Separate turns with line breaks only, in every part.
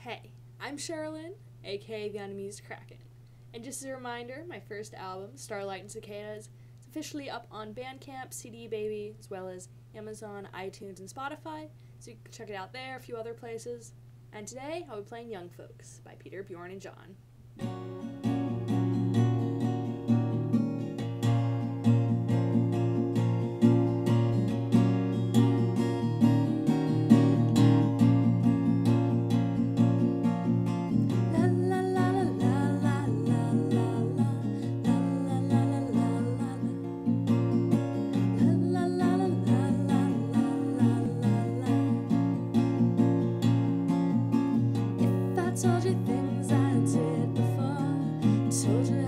Hey, I'm Sherilyn, aka the Unamused Kraken. And just as a reminder, my first album, Starlight and Cicadas, is officially up on Bandcamp, CD Baby, as well as Amazon, iTunes, and Spotify, so you can check it out there, a few other places. And today I'll be playing Young Folks by Peter, Bjorn, and John. children.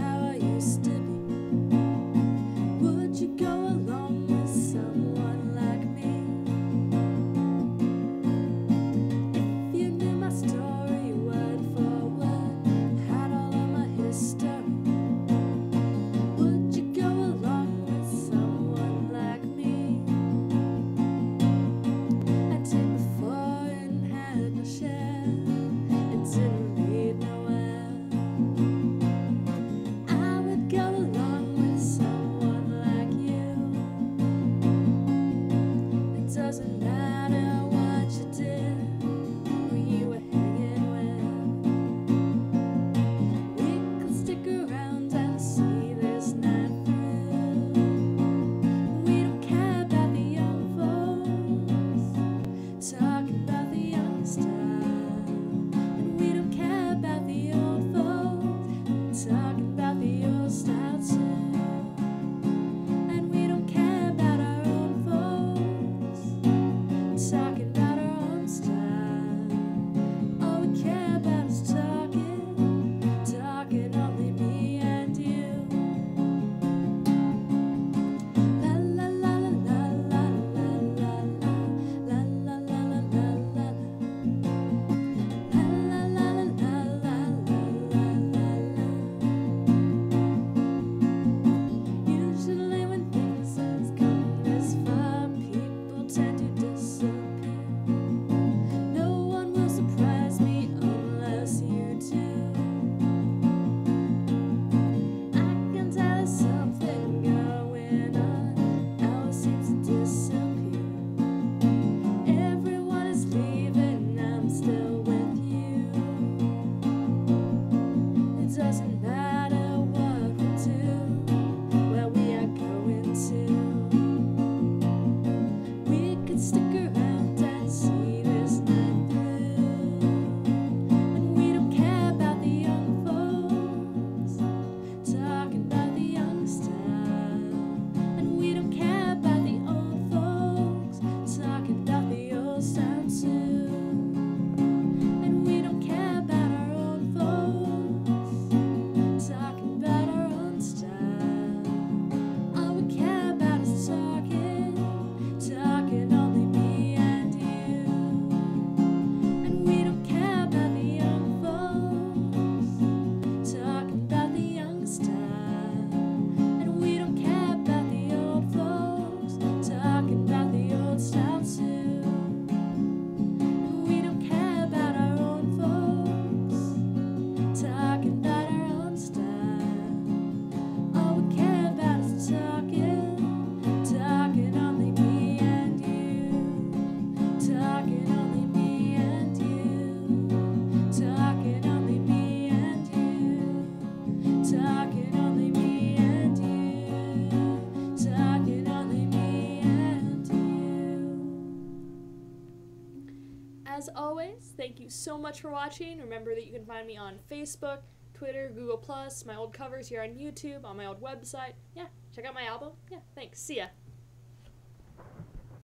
As always, thank you so much for watching. Remember that you can find me on Facebook, Twitter, Google+, my old covers here on YouTube, on my old website. Yeah, check out my album. Yeah, thanks. See ya.